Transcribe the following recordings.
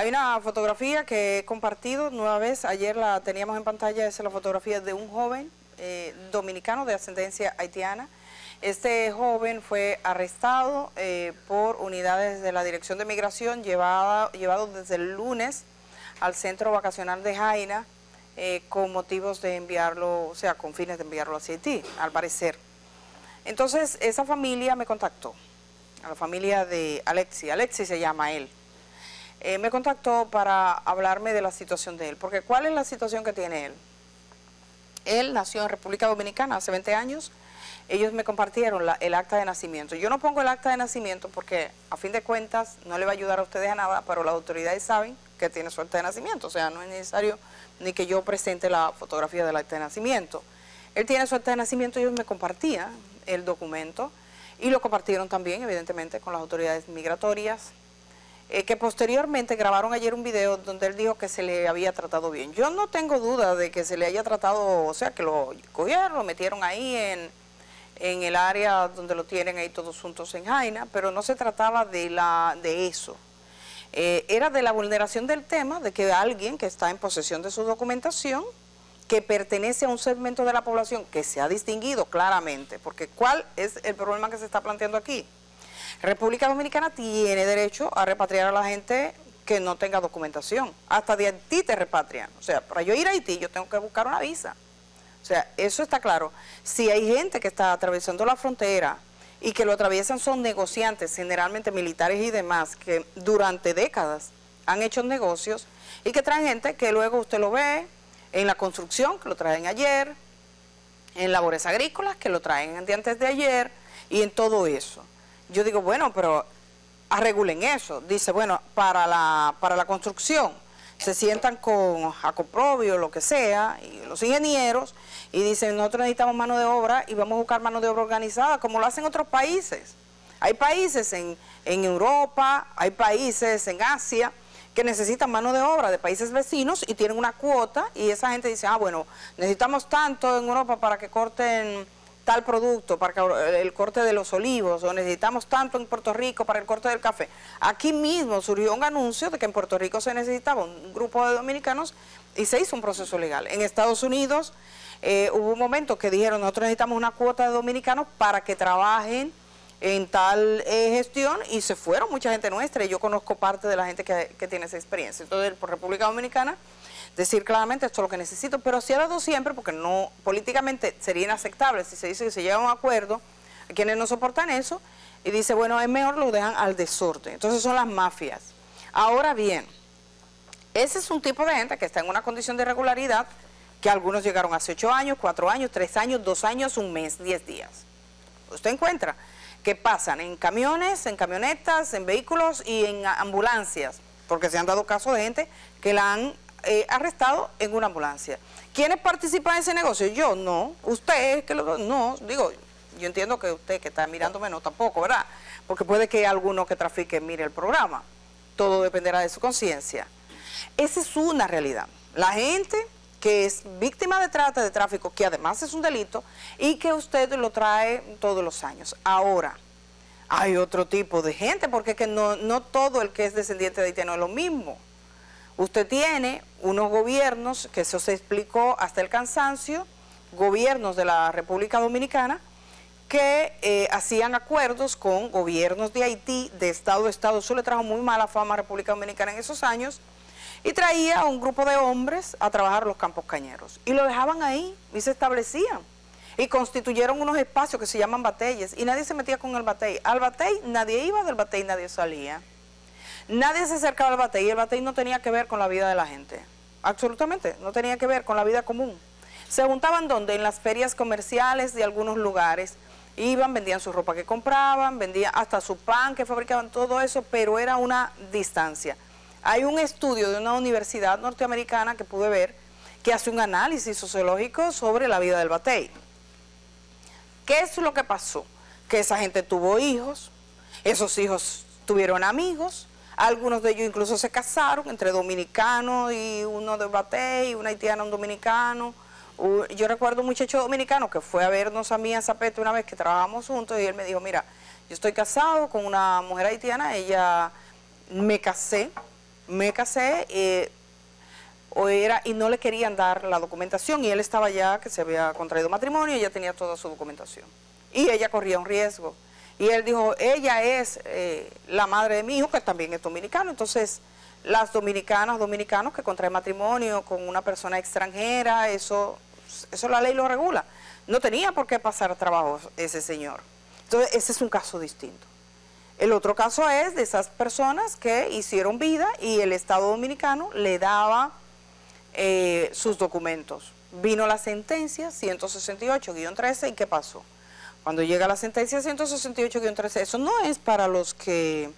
Hay una fotografía que he compartido nueva vez, ayer la teníamos en pantalla, es la fotografía de un joven eh, dominicano de ascendencia haitiana. Este joven fue arrestado eh, por unidades de la Dirección de Migración, llevado, llevado desde el lunes al centro vacacional de Jaina eh, con motivos de enviarlo, o sea, con fines de enviarlo a Haití, al parecer. Entonces, esa familia me contactó, a la familia de Alexi, Alexi se llama él, eh, me contactó para hablarme de la situación de él, porque ¿cuál es la situación que tiene él? Él nació en República Dominicana hace 20 años, ellos me compartieron el acta de nacimiento. Yo no pongo el acta de nacimiento porque a fin de cuentas no le va a ayudar a ustedes a nada, pero las autoridades saben que tiene su acta de nacimiento, o sea, no es necesario ni que yo presente la fotografía del acta de nacimiento. Él tiene su acta de nacimiento, ellos me compartían el documento y lo compartieron también, evidentemente, con las autoridades migratorias, eh, que posteriormente grabaron ayer un video donde él dijo que se le había tratado bien. Yo no tengo duda de que se le haya tratado, o sea, que lo cogieron, lo metieron ahí en, en el área donde lo tienen ahí todos juntos en Jaina, pero no se trataba de, la, de eso. Eh, era de la vulneración del tema, de que alguien que está en posesión de su documentación, que pertenece a un segmento de la población que se ha distinguido claramente, porque ¿cuál es el problema que se está planteando aquí? República Dominicana tiene derecho a repatriar a la gente que no tenga documentación. Hasta de Haití te repatrian. O sea, para yo ir a Haití yo tengo que buscar una visa. O sea, eso está claro. Si hay gente que está atravesando la frontera y que lo atraviesan son negociantes, generalmente militares y demás, que durante décadas han hecho negocios y que traen gente que luego usted lo ve en la construcción, que lo traen ayer, en labores agrícolas, que lo traen de antes de ayer, y en todo eso. Yo digo, bueno, pero arregulen eso. Dice, bueno, para la, para la construcción se sientan con Jacoprobio, lo que sea, y los ingenieros, y dicen, nosotros necesitamos mano de obra y vamos a buscar mano de obra organizada, como lo hacen otros países. Hay países en, en Europa, hay países en Asia que necesitan mano de obra de países vecinos y tienen una cuota y esa gente dice, ah, bueno, necesitamos tanto en Europa para que corten tal producto para el corte de los olivos o necesitamos tanto en Puerto Rico para el corte del café. Aquí mismo surgió un anuncio de que en Puerto Rico se necesitaba un grupo de dominicanos y se hizo un proceso legal. En Estados Unidos eh, hubo un momento que dijeron nosotros necesitamos una cuota de dominicanos para que trabajen en tal eh, gestión y se fueron mucha gente nuestra y yo conozco parte de la gente que tiene esa experiencia. Entonces, por República Dominicana decir claramente esto es lo que necesito, pero se ha dado siempre porque no políticamente sería inaceptable si se dice que se llega a un acuerdo, a quienes no soportan eso, y dice, bueno, es mejor lo dejan al desorden. Entonces son las mafias. Ahora bien, ese es un tipo de gente que está en una condición de irregularidad, que algunos llegaron hace ocho años, cuatro años, tres años, dos años, un mes, diez días. Usted encuentra que pasan en camiones, en camionetas, en vehículos y en ambulancias, porque se han dado casos de gente que la han eh, arrestado en una ambulancia. ¿Quiénes participan en ese negocio? Yo no. Usted, que lo, no, digo, yo entiendo que usted que está mirándome no tampoco, ¿verdad? Porque puede que alguno que trafique mire el programa. Todo dependerá de su conciencia. Esa es una realidad. La gente que es víctima de trata de tráfico, que además es un delito, y que usted lo trae todos los años. Ahora, hay otro tipo de gente, porque que no, no todo el que es descendiente de haitiano es lo mismo. Usted tiene unos gobiernos, que eso se explicó hasta el cansancio, gobiernos de la República Dominicana, que eh, hacían acuerdos con gobiernos de Haití, de Estado a Estado. Eso le trajo muy mala fama a la República Dominicana en esos años. Y traía a un grupo de hombres a trabajar los campos cañeros. Y lo dejaban ahí y se establecían. Y constituyeron unos espacios que se llaman bateyes. Y nadie se metía con el batey. Al batey nadie iba, del batey nadie salía. Nadie se acercaba al batey y el batey no tenía que ver con la vida de la gente. Absolutamente, no tenía que ver con la vida común. Se juntaban donde? En las ferias comerciales de algunos lugares. Iban, vendían su ropa que compraban, vendían hasta su pan que fabricaban, todo eso, pero era una distancia. Hay un estudio de una universidad norteamericana que pude ver que hace un análisis sociológico sobre la vida del batey. ¿Qué es lo que pasó? Que esa gente tuvo hijos, esos hijos tuvieron amigos, algunos de ellos incluso se casaron entre dominicanos y uno de Batey, una haitiana, un dominicano. Yo recuerdo un muchacho dominicano que fue a vernos a mí a Zapete una vez que trabajamos juntos y él me dijo, mira, yo estoy casado con una mujer haitiana, ella me casé, me casé eh, o era, y no le querían dar la documentación y él estaba ya, que se había contraído matrimonio y ya tenía toda su documentación. Y ella corría un riesgo. Y él dijo, ella es eh, la madre de mi hijo, que también es dominicano, entonces las dominicanas, dominicanos que contraen matrimonio con una persona extranjera, eso, eso la ley lo regula. No tenía por qué pasar trabajo ese señor. Entonces, ese es un caso distinto. El otro caso es de esas personas que hicieron vida y el Estado Dominicano le daba eh, sus documentos. Vino la sentencia 168-13 y ¿qué pasó? Cuando llega la sentencia 168-13, eso no es para los que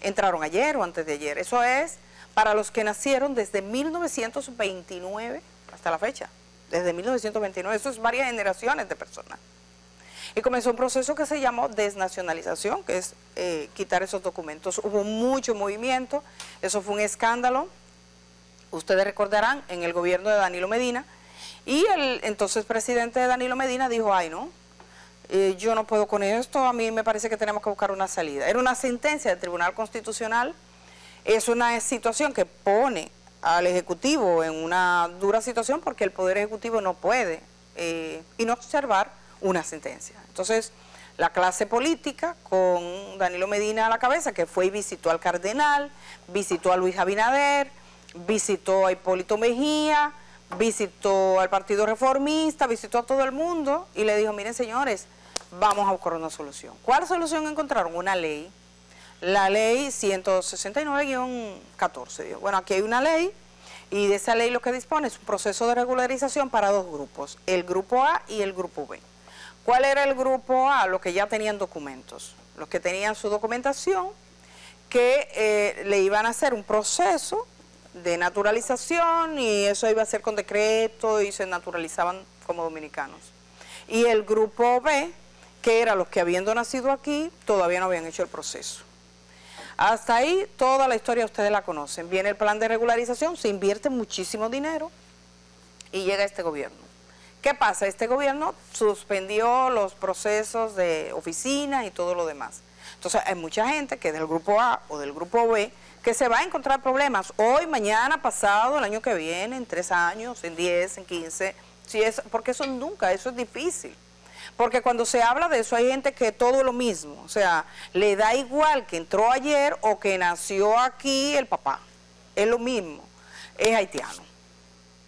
entraron ayer o antes de ayer, eso es para los que nacieron desde 1929 hasta la fecha, desde 1929, eso es varias generaciones de personas. Y comenzó un proceso que se llamó desnacionalización, que es eh, quitar esos documentos. Hubo mucho movimiento, eso fue un escándalo, ustedes recordarán, en el gobierno de Danilo Medina, y el entonces presidente de Danilo Medina dijo, ay no, eh, yo no puedo con esto, a mí me parece que tenemos que buscar una salida. Era una sentencia del Tribunal Constitucional, es una situación que pone al Ejecutivo en una dura situación porque el Poder Ejecutivo no puede eh, y no observar una sentencia. Entonces, la clase política, con Danilo Medina a la cabeza, que fue y visitó al cardenal, visitó a Luis Abinader, visitó a Hipólito Mejía, visitó al Partido Reformista, visitó a todo el mundo y le dijo, miren señores, vamos a buscar una solución. ¿Cuál solución encontraron? Una ley, la ley 169-14. Bueno, aquí hay una ley y de esa ley lo que dispone es un proceso de regularización para dos grupos, el grupo A y el grupo B. ¿Cuál era el grupo A? Los que ya tenían documentos, los que tenían su documentación, que eh, le iban a hacer un proceso de naturalización y eso iba a ser con decreto y se naturalizaban como dominicanos. Y el grupo B, que era los que habiendo nacido aquí, todavía no habían hecho el proceso. Hasta ahí toda la historia ustedes la conocen. Viene el plan de regularización, se invierte muchísimo dinero y llega este gobierno. ¿Qué pasa? Este gobierno suspendió los procesos de oficina y todo lo demás. Entonces hay mucha gente que del grupo A o del grupo B que se va a encontrar problemas hoy, mañana, pasado, el año que viene, en tres años, en diez, en quince, si es, porque eso nunca, eso es difícil. Porque cuando se habla de eso hay gente que todo lo mismo, o sea, le da igual que entró ayer o que nació aquí el papá, es lo mismo, es haitiano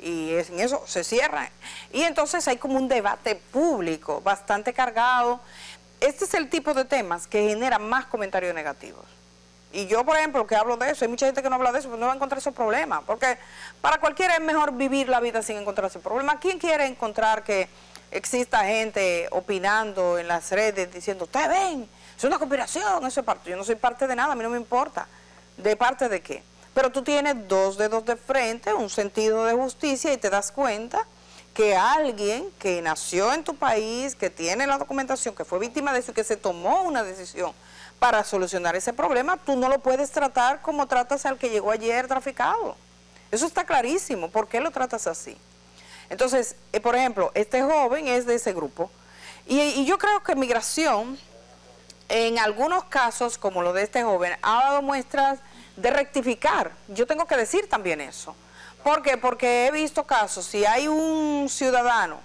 y en eso se cierra. Y entonces hay como un debate público bastante cargado. Este es el tipo de temas que genera más comentarios negativos. Y yo, por ejemplo, que hablo de eso, hay mucha gente que no habla de eso, pues no va a encontrar esos problemas. Porque para cualquiera es mejor vivir la vida sin encontrar ese problema. ¿Quién quiere encontrar que exista gente opinando en las redes diciendo, ustedes ven, es una conspiración, eso es? Yo no soy parte de nada, a mí no me importa. ¿De parte de qué? Pero tú tienes dos dedos de frente, un sentido de justicia y te das cuenta que alguien que nació en tu país, que tiene la documentación, que fue víctima de eso y que se tomó una decisión para solucionar ese problema, tú no lo puedes tratar como tratas al que llegó ayer traficado. Eso está clarísimo. ¿Por qué lo tratas así? Entonces, eh, por ejemplo, este joven es de ese grupo. Y, yo creo que migración, en algunos casos, como lo de este joven, ha dado muestras de rectificar. Yo tengo que decir también eso. ¿Por qué? Porque he visto casos, si hay un ciudadano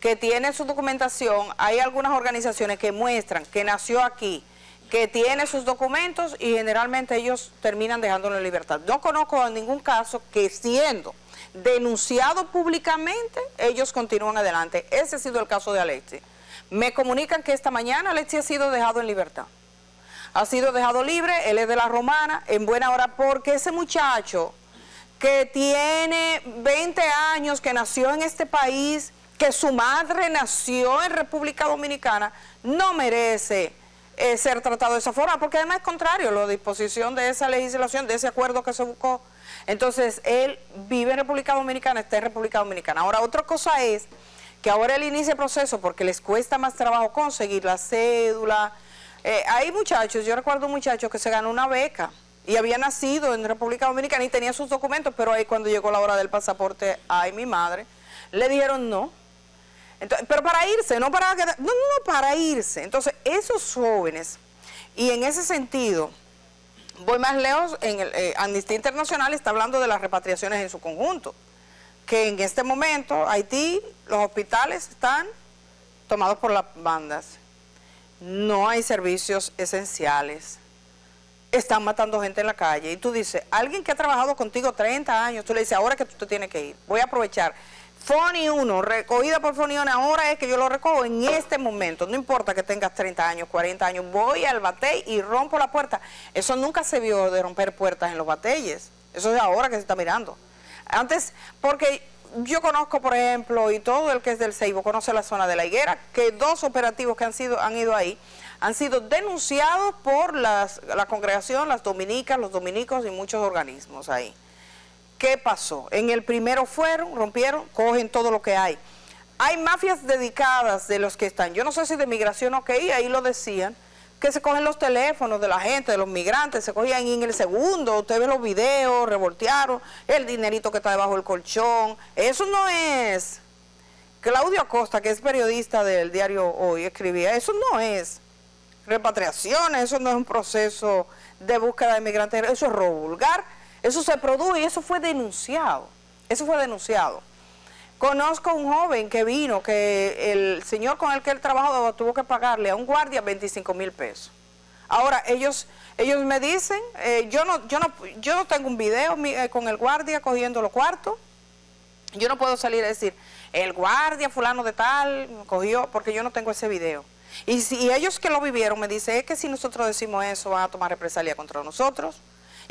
que tiene su documentación, hay algunas organizaciones que muestran que nació aquí, que tiene sus documentos y generalmente ellos terminan dejándolo en libertad. No conozco ningún caso que siendo denunciado públicamente, ellos continúan adelante. Ese ha sido el caso de Alexi. Me comunican que esta mañana Alexi ha sido dejado en libertad ha sido dejado libre, él es de la Romana, en buena hora, porque ese muchacho que tiene 20 años, que nació en este país, que su madre nació en República Dominicana, no merece eh, ser tratado de esa forma, porque además es contrario a la disposición de esa legislación, de ese acuerdo que se buscó. Entonces, él vive en República Dominicana, está en República Dominicana. Ahora, otra cosa es que ahora él inicia el proceso porque les cuesta más trabajo conseguir la cédula, eh, hay muchachos, yo recuerdo un muchacho que se ganó una beca y había nacido en República Dominicana y tenía sus documentos, pero ahí cuando llegó la hora del pasaporte, ay, mi madre, le dijeron no. pero para irse, no para no, no, no, para irse. Entonces, esos jóvenes, y en ese sentido, Voy más lejos, en el, eh, Amnistía Internacional está hablando de las repatriaciones en su conjunto, que en este momento Haití, los hospitales están tomados por las bandas, no hay servicios esenciales, están matando gente en la calle y tú dices, alguien que ha trabajado contigo 30 años, tú le dices, ahora que tú te tienes que ir, voy a aprovechar. Foni 1, recogida por Foni 1, ahora es que yo lo recojo en este momento, no importa que tengas 30 años, 40 años, voy al batey y rompo la puerta. Eso nunca se vio de romper puertas en los bateyes, eso es ahora que se está mirando. Antes, porque yo conozco, por ejemplo, y todo el que es del Ceibo conoce la zona de la higuera, que dos operativos que han, sido, han ido ahí han sido denunciados por la congregación, las dominicas, los dominicos y muchos organismos ahí. ¿Qué pasó? En el primero fueron, rompieron, cogen todo lo que hay. Hay mafias dedicadas de los que están, yo no sé si de migración o qué, ahí lo decían, que se cogen los teléfonos de la gente, de los migrantes, se cogían en el segundo, usted ve los videos, revoltearon, el dinerito que está debajo del colchón, eso no es. Claudio Acosta, que es periodista del diario Hoy, escribía, eso no es repatriaciones, eso no es un proceso de búsqueda de migrantes, eso es robo vulgar, eso se produjo y eso fue denunciado, eso fue denunciado. Conozco un joven que vino, que el señor con el que él trabajaba tuvo que pagarle a un guardia 25 mil pesos. Ahora, ellos ellos me dicen, eh, yo, no, yo, no, yo no tengo un video eh, con el guardia cogiendo los cuartos, yo no puedo salir a decir, el guardia fulano de tal cogió, porque yo no tengo ese video. Y, si, ellos que lo vivieron me dicen, es que si nosotros decimos eso van a tomar represalia contra nosotros.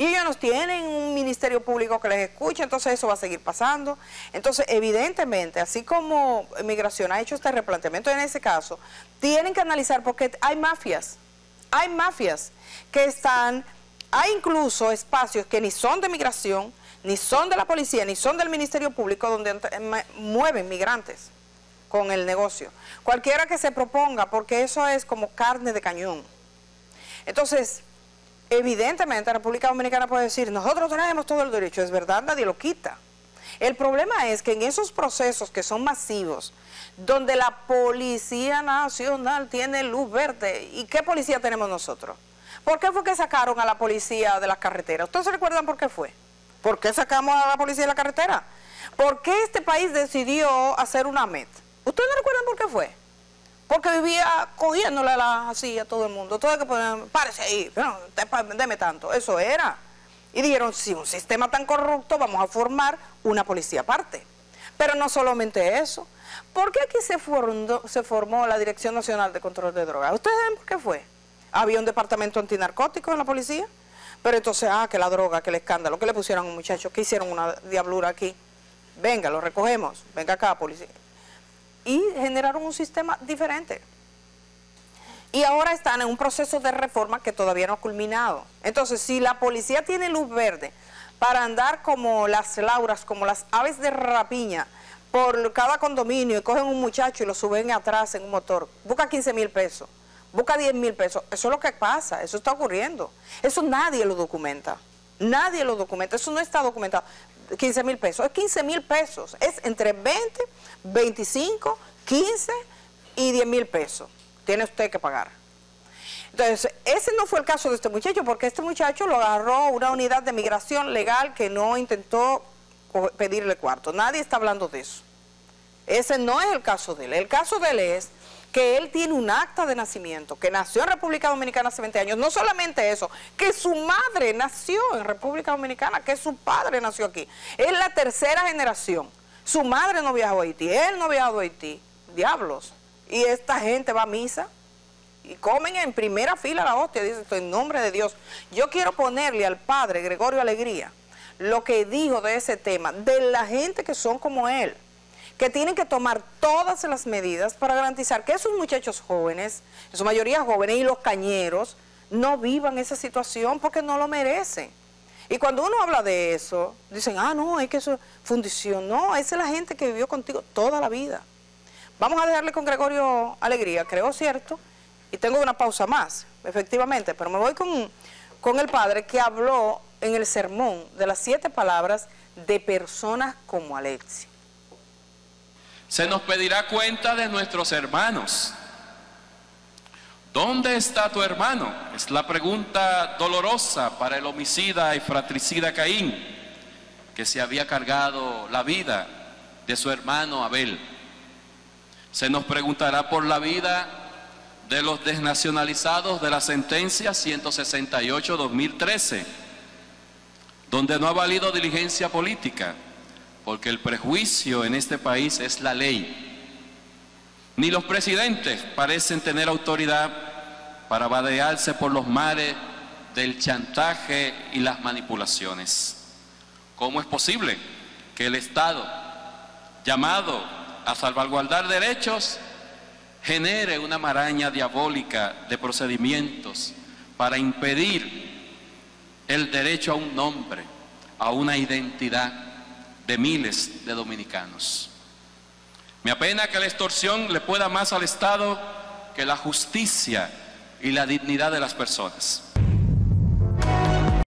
Y ellos nos tienen un ministerio público que les escucha, entonces eso va a seguir pasando. Entonces, evidentemente, así como Migración ha hecho este replanteamiento en ese caso, tienen que analizar porque hay mafias, hay mafias que están, hay incluso espacios que ni son de migración, ni son de la policía, ni son del Ministerio Público, donde mueven migrantes con el negocio. Cualquiera que se proponga, porque eso es como carne de cañón. Entonces, evidentemente la República Dominicana puede decir, nosotros tenemos todo el derecho, es verdad, nadie lo quita. El problema es que en esos procesos que son masivos, donde la Policía Nacional tiene luz verde, ¿y qué policía tenemos nosotros? ¿Por qué fue que sacaron a la policía de las carreteras? ¿Ustedes se recuerdan por qué fue? ¿Por qué sacamos a la policía de la carretera? ¿Por qué este país decidió hacer una MET? ¿Ustedes no recuerdan por qué fue? Porque vivía cogiéndole la, así a todo el mundo. Todo el que poner, párese ahí, pero deme tanto. Eso era. Y dijeron, si un sistema tan corrupto, vamos a formar una policía aparte. Pero no solamente eso. ¿Por qué aquí se formó, se formó la Dirección Nacional de Control de Drogas? ¿Ustedes saben por qué fue? Había un departamento antinarcótico en la policía. Pero entonces, ah, que la droga, que el escándalo, que le pusieron a un muchacho, que hicieron una diablura aquí. Venga, lo recogemos. Venga acá, policía y generaron un sistema diferente. Y ahora están en un proceso de reforma que todavía no ha culminado. Entonces, si la policía tiene luz verde para andar como las lauras, como las aves de rapiña, por cada condominio y cogen un muchacho y lo suben atrás en un motor, busca 15 mil pesos, busca 10 mil pesos, eso es lo que pasa, eso está ocurriendo. Eso nadie lo documenta, nadie lo documenta, eso no está documentado. 15 mil pesos, es 15 mil pesos, es entre 20 25, 15 y 10 mil pesos. Tiene usted que pagar. Entonces, ese no fue el caso de este muchacho, porque este muchacho lo agarró una unidad de migración legal que no intentó pedirle cuarto. Nadie está hablando de eso. Ese no es el caso de él. El caso de él es que él tiene un acta de nacimiento, que nació en República Dominicana hace 20 años. No solamente eso, que su madre nació en República Dominicana, que su padre nació aquí. Es la tercera generación. Su madre no viajó a Haití, él no viajó a Haití. Diablos. Y esta gente va a misa y comen en primera fila la hostia. Dice, en nombre de Dios, yo quiero ponerle al padre Gregorio Alegría lo que dijo de ese tema, de la gente que son como él, que tienen que tomar todas las medidas para garantizar que esos muchachos jóvenes, en su mayoría jóvenes y los cañeros, no vivan esa situación porque no lo merecen. Y cuando uno habla de eso, dicen, ah, no, es que eso es fundición. No, esa es la gente que vivió contigo toda la vida. Vamos a dejarle con Gregorio Alegría, creo cierto, y tengo una pausa más, efectivamente, pero me voy con, con el padre que habló en el sermón de las siete palabras de personas como Alexi. Se nos pedirá cuenta de nuestros hermanos. ¿Dónde está tu hermano? Es la pregunta dolorosa para el homicida y fratricida Caín, que se había cargado la vida de su hermano Abel. Se nos preguntará por la vida de los desnacionalizados de la sentencia 168-2013, donde no ha valido diligencia política, porque el prejuicio en este país es la ley ni los presidentes parecen tener autoridad para vadearse por los mares del chantaje y las manipulaciones. ¿Cómo es posible que el Estado, llamado a salvaguardar derechos, genere una maraña diabólica de procedimientos para impedir el derecho a un nombre, a una identidad de miles de dominicanos? Me apena que la extorsión le pueda más al Estado que la justicia y la dignidad de las personas.